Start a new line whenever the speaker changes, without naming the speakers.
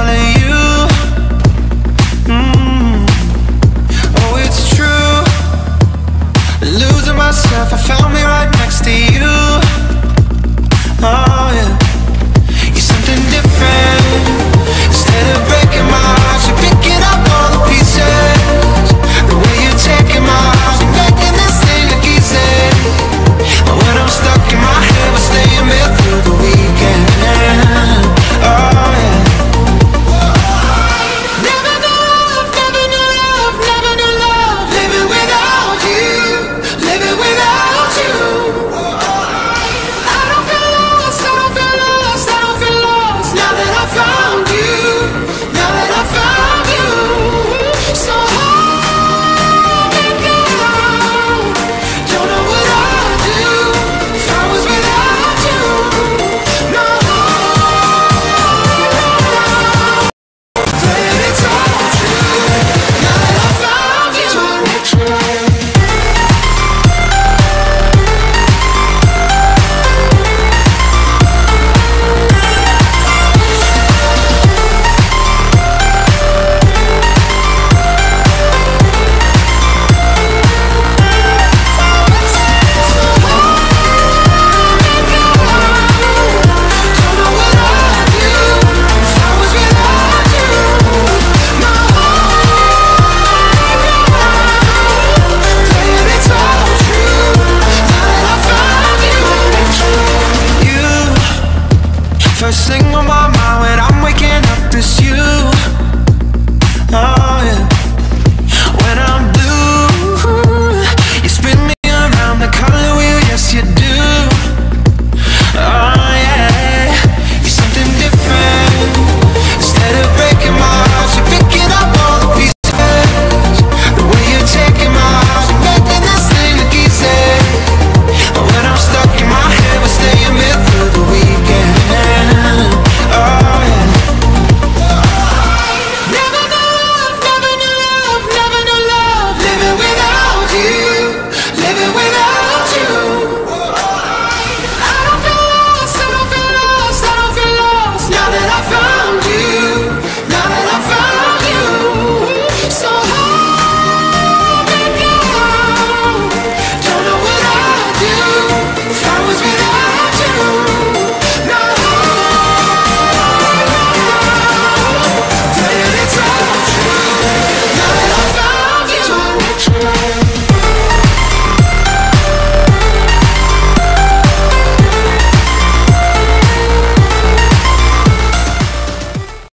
all of you. First thing on my mind when I'm waking up is you.